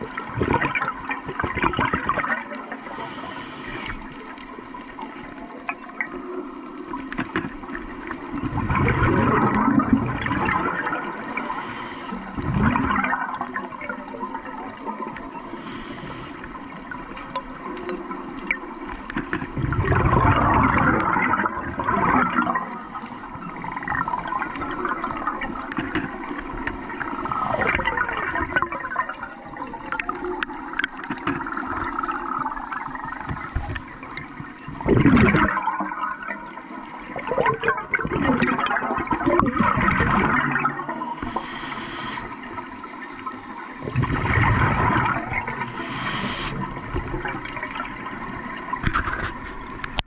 Thank Thank you